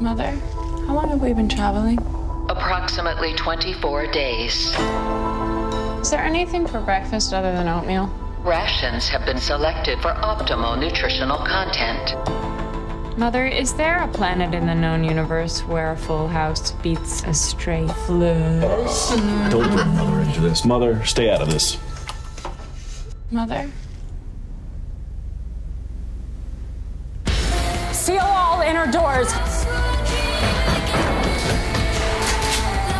Mother, how long have we been traveling? Approximately 24 days. Is there anything for breakfast other than oatmeal? Rations have been selected for optimal nutritional content. Mother, is there a planet in the known universe where a full house beats a straight flush? Don't bring Mother into this. Mother, stay out of this. Mother? Seal all inner doors.